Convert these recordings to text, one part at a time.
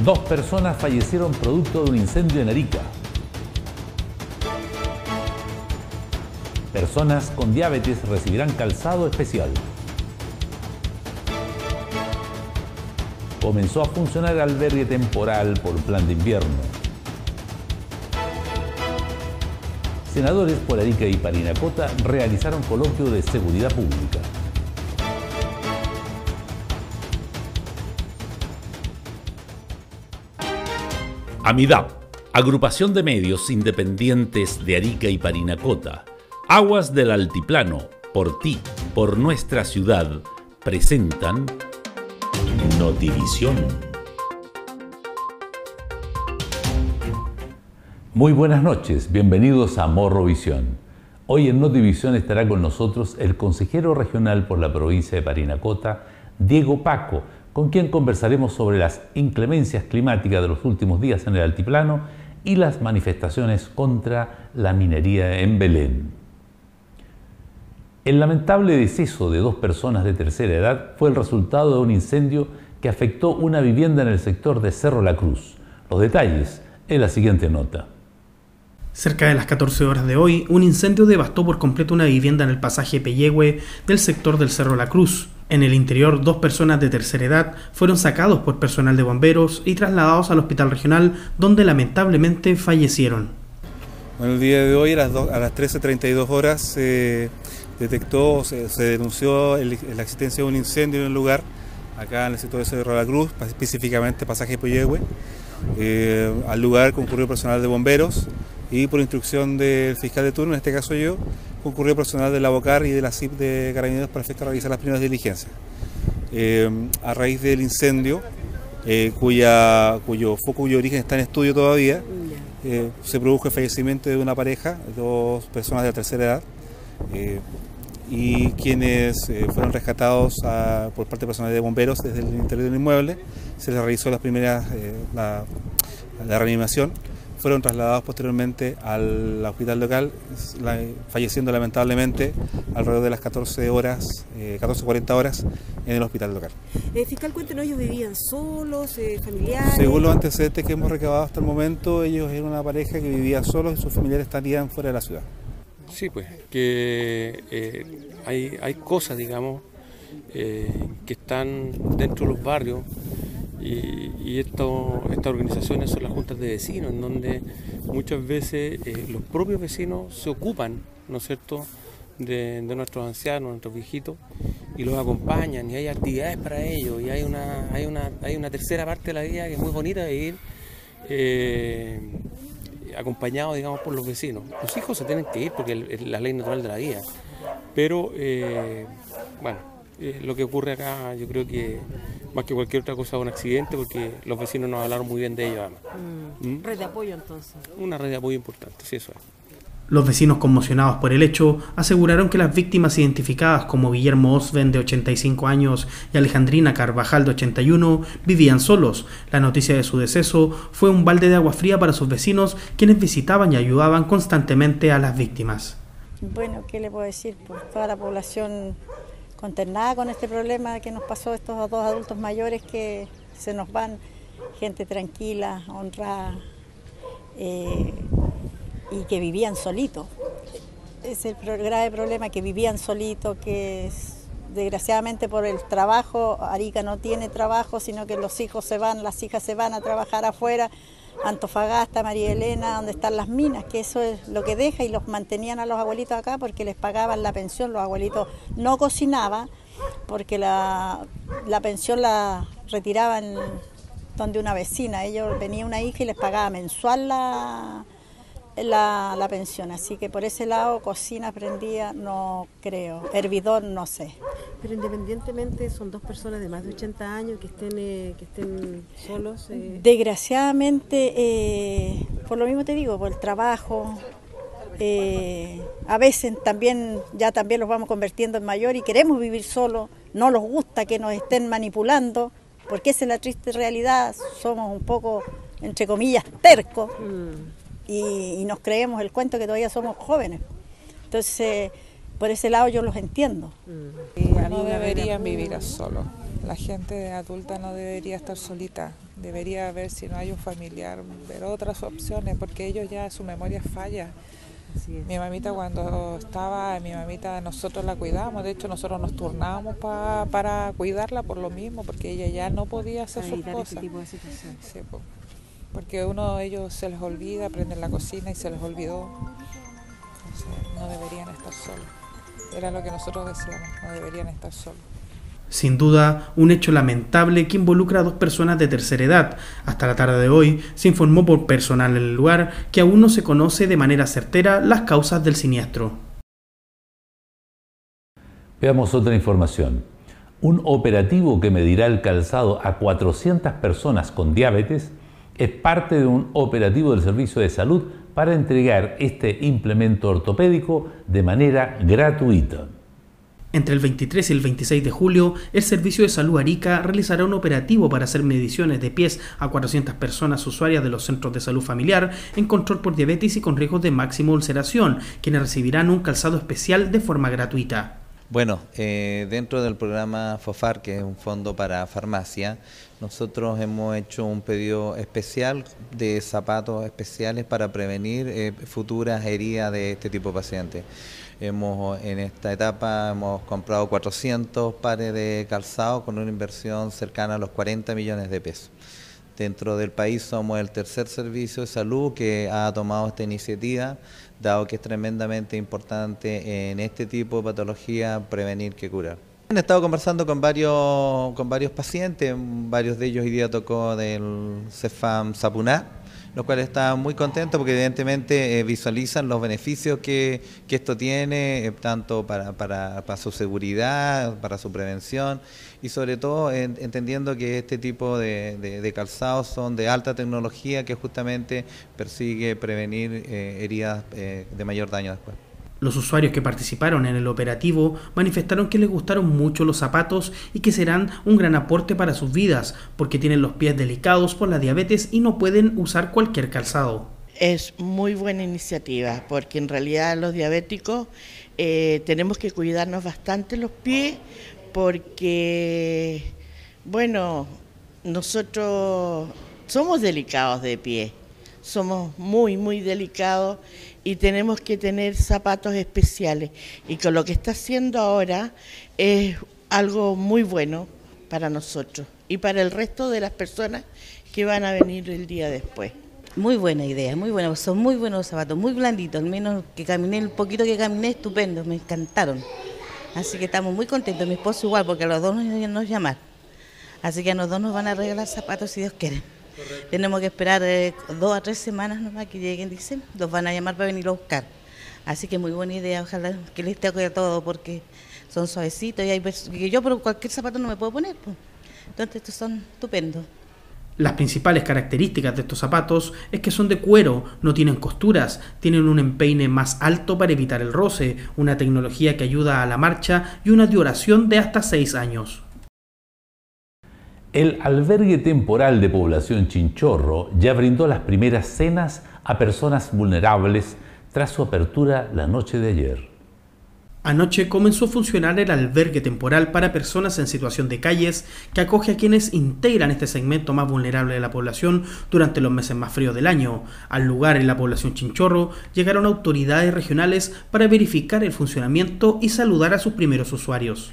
Dos personas fallecieron producto de un incendio en Arica. Personas con diabetes recibirán calzado especial. Comenzó a funcionar albergue temporal por plan de invierno. Senadores por Arica y Parinacota realizaron coloquio de seguridad pública. AMIDAP, agrupación de medios independientes de Arica y Parinacota, Aguas del Altiplano, por ti, por nuestra ciudad, presentan Notivisión. Muy buenas noches, bienvenidos a Morrovisión. Hoy en Notivisión estará con nosotros el consejero regional por la provincia de Parinacota, Diego Paco, con quien conversaremos sobre las inclemencias climáticas de los últimos días en el altiplano y las manifestaciones contra la minería en Belén. El lamentable deceso de dos personas de tercera edad fue el resultado de un incendio que afectó una vivienda en el sector de Cerro La Cruz. Los detalles en la siguiente nota. Cerca de las 14 horas de hoy, un incendio devastó por completo una vivienda en el pasaje Pellehue del sector del Cerro La Cruz. En el interior, dos personas de tercera edad fueron sacados por personal de bomberos y trasladados al hospital regional, donde lamentablemente fallecieron. Bueno, el día de hoy, a las, las 13.32 horas, se detectó, se, denunció la existencia de un incendio en el lugar, acá en el sector de Cerro La Cruz, específicamente pasaje Poyehue. Eh, al lugar concurrió personal de bomberos y por instrucción del fiscal de turno, en este caso yo, concurrió personal de la BOCAR y de la CIP de Carabineros para efecto realizar las primeras diligencias. Eh, a raíz del incendio, eh, cuya, cuyo foco, cuyo origen está en estudio todavía, eh, se produjo el fallecimiento de una pareja, dos personas de la tercera edad, y quienes fueron rescatados por parte de personal de bomberos desde el interior del inmueble. Se les realizó las primeras, la, la reanimación fueron trasladados posteriormente al hospital local, falleciendo lamentablemente alrededor de las 14 horas, 14.40 eh, horas en el hospital local. Eh, fiscal, cuéntenos, ¿ellos vivían solos, eh, familiares? Según los antecedentes que hemos recabado hasta el momento, ellos eran una pareja que vivía solos y sus familiares estarían fuera de la ciudad. Sí, pues, que eh, hay, hay cosas, digamos, que están dentro de los barrios y, esto, estas organizaciones son las juntas de vecinos, en donde muchas veces eh, los propios vecinos se ocupan, ¿no es cierto?, de, nuestros ancianos, nuestros viejitos, y los acompañan, y hay actividades para ellos, y hay una, hay una, hay una tercera parte de la vida que es muy bonita de ir eh, acompañados, digamos, por los vecinos. Los hijos se tienen que ir porque es la ley natural de la vida, pero, eh, bueno, lo que ocurre acá yo creo que más que cualquier otra cosa un accidente porque los vecinos nos hablaron muy bien de ellos además. Mm. ¿Mm? Red de apoyo entonces. Una red de apoyo importante, sí, eso es. Los vecinos conmocionados por el hecho aseguraron que las víctimas identificadas como Guillermo Osven de 85 años y Alejandrina Carvajal de 81 vivían solos. La noticia de su deceso fue un balde de agua fría para sus vecinos quienes visitaban y ayudaban constantemente a las víctimas. Bueno, ¿qué le puedo decir? Pues toda la población consternada con este problema que nos pasó estos dos adultos mayores que se nos van, gente tranquila, honrada eh, y que vivían solitos. Es el grave problema que vivían solitos, que desgraciadamente por el trabajo, Arica no tiene trabajo, sino que los hijos se van, las hijas se van a trabajar afuera Antofagasta, María Elena, donde están las minas, que eso es lo que deja y los mantenían a los abuelitos acá porque les pagaban la pensión, los abuelitos no cocinaban porque la, pensión la retiraban donde una vecina, ellos venía una hija y les pagaba mensual la, la, la, pensión, así que por ese lado cocina prendía no creo, hervidor no sé. Pero independientemente son dos personas de más de 80 años que estén, eh, que estén solos. Eh. Desgraciadamente, eh, por lo mismo te digo, por el trabajo, a veces también ya también los vamos convirtiendo en mayor y queremos vivir solos, no nos gusta que nos estén manipulando, porque esa es la triste realidad, somos un poco, entre comillas, tercos. Mm y, nos creemos el cuento que todavía somos jóvenes. Entonces, por ese lado yo los entiendo. Mm. no deberían vivir solos. La gente adulta no debería estar solita. debería ver si no hay un familiar, ver otras opciones, porque ellos ya su memoria falla. Mi mamita cuando estaba, mi mamita nosotros la cuidábamos, de hecho nosotros nos turnábamos para cuidarla por lo mismo, porque ella ya no podía hacer sus este cosas. Porque uno de ellos se les olvida, aprender la cocina y se les olvidó. no deberían estar solos. Era lo que nosotros decíamos, no deberían estar solos. Sin duda, un hecho lamentable que involucra a dos personas de tercera edad. Hasta la tarde de hoy se informó por personal en el lugar que aún no se conoce de manera certera las causas del siniestro. Veamos otra información. Un operativo que medirá el calzado a 400 personas con diabetes es parte de un operativo del Servicio de Salud para entregar este implemento ortopédico de manera gratuita. Entre el 23 y el 26 de julio, el Servicio de Salud Arica realizará un operativo para hacer mediciones de pies a 400 personas usuarias de los centros de salud familiar en control por diabetes y con riesgos de máxima ulceración, quienes recibirán un calzado especial de forma gratuita. Bueno, eh, dentro del programa FOFAR, que es un fondo para farmacia, nosotros hemos hecho un pedido especial de zapatos especiales para prevenir eh, futuras heridas de este tipo de pacientes. Hemos, en esta etapa hemos comprado 400 pares de calzado con una inversión cercana a los 40 millones de pesos. Dentro del país somos el tercer servicio de salud que ha tomado esta iniciativa, dado que es tremendamente importante en este tipo de patología prevenir que curar. He estado conversando con varios, con varios pacientes, varios de ellos hoy día tocó del Cefam Sapuná, los cuales están muy contentos porque evidentemente eh, visualizan los beneficios que, esto tiene, eh, tanto para, para, su seguridad, para su prevención y sobre todo entendiendo que este tipo de, de, calzados son de alta tecnología que justamente persigue prevenir eh, heridas de mayor daño después. Los usuarios que participaron en el operativo manifestaron que les gustaron mucho los zapatos y que serán un gran aporte para sus vidas, porque tienen los pies delicados por la diabetes y no pueden usar cualquier calzado. Es muy buena iniciativa, porque en realidad los diabéticos eh, tenemos que cuidarnos bastante los pies, porque, bueno, nosotros somos delicados de pie, somos muy, muy delicados y tenemos que tener zapatos especiales. Y con lo que está haciendo ahora es algo muy bueno para nosotros y para el resto de las personas que van a venir el día después. Muy buena idea, muy buena, son muy buenos los zapatos, muy blanditos, al menos que caminé, el poquito que caminé, estupendo, me encantaron. Así que estamos muy contentos, mi esposo igual, porque a los dos nos, nos. Así que a los dos nos van a regalar zapatos si Dios quiere. Tenemos que esperar eh, dos a tres semanas nomás que lleguen, dicen, los van a llamar para venir a buscar. Así que muy buena idea, ojalá que les esté a todo porque son suavecitos y hay que yo por cualquier zapato no me puedo poner. Pues. Entonces estos son estupendos. Las principales características de estos zapatos es que son de cuero, no tienen costuras, tienen un empeine más alto para evitar el roce, una tecnología que ayuda a la marcha y una duración de hasta seis años. El albergue temporal de población Chinchorro ya brindó las primeras cenas a personas vulnerables tras su apertura la noche de ayer. Anoche comenzó a funcionar el albergue temporal para personas en situación de calles que acoge a quienes integran este segmento más vulnerable de la población durante los meses más fríos del año. Al lugar en la población Chinchorro llegaron autoridades regionales para verificar el funcionamiento y saludar a sus primeros usuarios.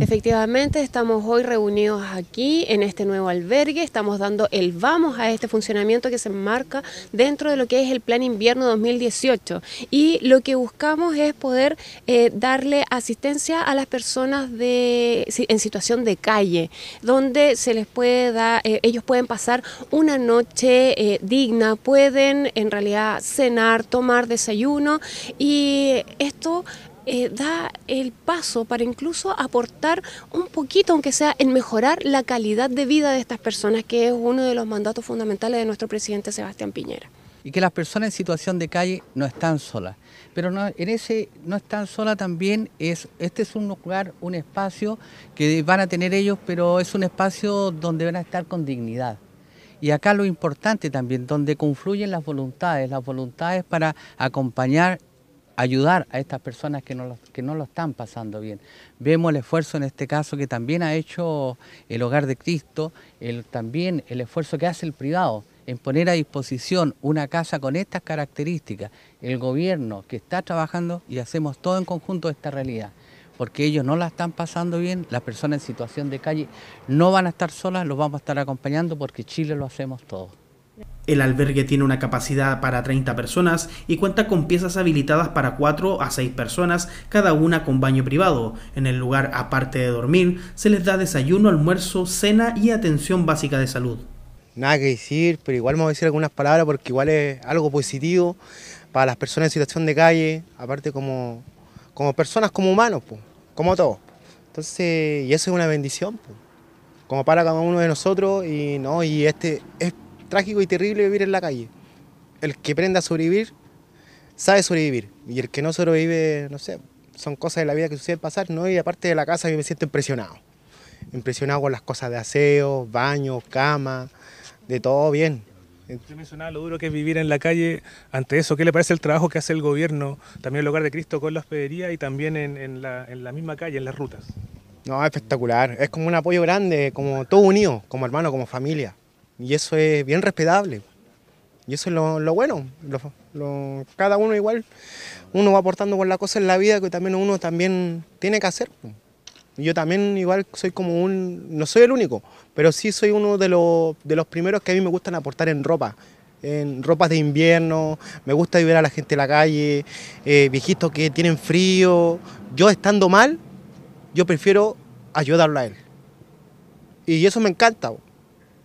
Efectivamente, estamos hoy reunidos aquí en este nuevo albergue, estamos dando el vamos a este funcionamiento que se enmarca dentro de lo que es el Plan Invierno 2018 y lo que buscamos es poder eh, darle asistencia a las personas en situación de calle, donde se les puede dar, eh, ellos pueden pasar una noche eh, digna, pueden en realidad cenar, tomar desayuno. Y esto eh, da el paso para incluso aportar un poquito, aunque sea en mejorar la calidad de vida de estas personas, que es uno de los mandatos fundamentales de nuestro presidente Sebastián Piñera. Y que las personas en situación de calle no están solas. Pero no, en ese no están solas también es, este es un lugar, un espacio que van a tener ellos, pero es un espacio donde van a estar con dignidad. Y acá lo importante también, donde confluyen las voluntades, las voluntades para acompañar ayudar a estas personas que no, lo, que no lo están pasando bien. Vemos el esfuerzo en este caso que también ha hecho el Hogar de Cristo, también el esfuerzo que hace el privado en poner a disposición una casa con estas características, el gobierno que está trabajando y hacemos todo en conjunto esta realidad, porque ellos no la están pasando bien, las personas en situación de calle no van a estar solas, los vamos a estar acompañando porque Chile lo hacemos todos. El albergue tiene una capacidad para 30 personas y cuenta con piezas habilitadas para 4 a 6 personas, cada una con baño privado. En el lugar, aparte de dormir, se les da desayuno, almuerzo, cena y atención básica de salud. Nada que decir, pero igual voy a decir algunas palabras porque igual es algo positivo para las personas en situación de calle, aparte como, como personas, como humanos, como todos. Entonces, y eso es una bendición, como para cada uno de nosotros y no, y este es trágico y terrible vivir en la calle. El que aprende a sobrevivir sabe sobrevivir y el que no sobrevive, no sé, son cosas de la vida que suceden pasar, ¿no? Y aparte de la casa yo me siento impresionado. Impresionado con las cosas de aseo, baño, cama, de todo bien. Usted mencionaba lo duro que es vivir en la calle. Ante eso, ¿qué le parece el trabajo que hace el gobierno, también el Hogar de Cristo con la hospedería y también en, la, en la misma calle, en las rutas? No, es espectacular. Es como un apoyo grande, como todo unido, como hermano, como familia. Y eso es bien respetable. Y eso es lo, bueno. cada uno igual, uno va aportando con la cosa en la vida que también uno también tiene que hacer. Yo también igual soy como un, no soy el único, pero sí soy uno de los, de los primeros que a mí me gustan aportar en ropa, en ropas de invierno, me gusta ver a la gente en la calle, eh, viejitos que tienen frío. Yo estando mal, yo prefiero ayudarlo a él. Y eso me encanta.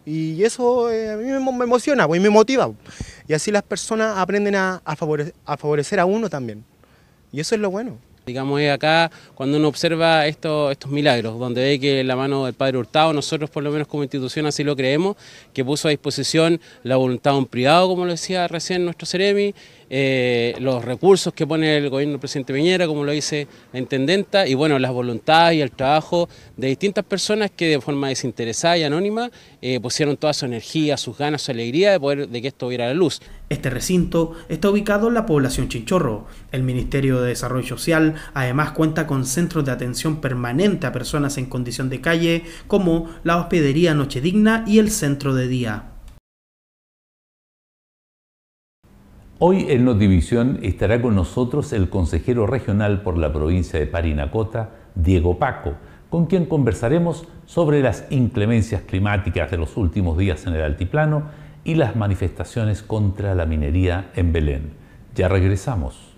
Y eso eh, a mí me, emociona pues, y me motiva. Y así las personas aprenden a, favorecer, a uno también. Y eso es lo bueno. Digamos, acá cuando uno observa estos, estos milagros, donde ve que la mano del Padre Hurtado, nosotros por lo menos como institución así lo creemos, que puso a disposición la voluntad de un privado, como lo decía recién nuestro Ceremi, eh, los recursos que pone el gobierno del presidente Piñera, como lo dice la intendenta, y bueno, las voluntades y el trabajo de distintas personas que de forma desinteresada y anónima eh, pusieron toda su energía, sus ganas, su alegría de poder de que esto viera la luz. Este recinto está ubicado en la población Chinchorro. El Ministerio de Desarrollo Social además cuenta con centros de atención permanente a personas en condición de calle, como la hospedería Noche Digna y el centro de día. Hoy en Notivisión estará con nosotros el consejero regional por la provincia de Parinacota, Diego Paco, con quien conversaremos sobre las inclemencias climáticas de los últimos días en el altiplano y las manifestaciones contra la minería en Belén. Ya regresamos.